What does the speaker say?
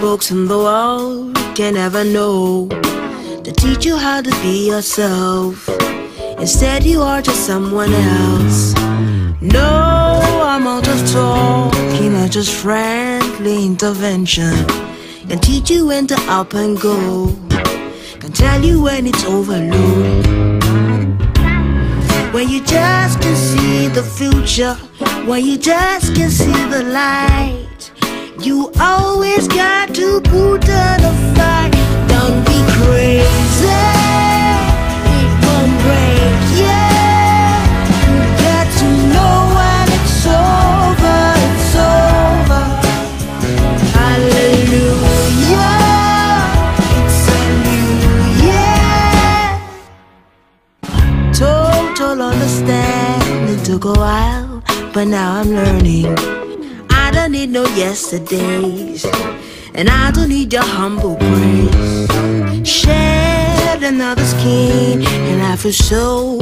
folks in the world can ever know to teach you how to be yourself. Instead, you are just someone else. No amount of talking or just friendly intervention can teach you when to up and go. Can tell you when it's overload. When you just can see the future, when you just can see the light. You always got to put on a fight. Don't be crazy. It won't break you. You got to know when it's over. It's over. Hallelujah. It's a new year. Total understanding took a while, but now I'm learning. I don't need no yesterdays, and I don't need your humble praise. Shed another skin, and I feel so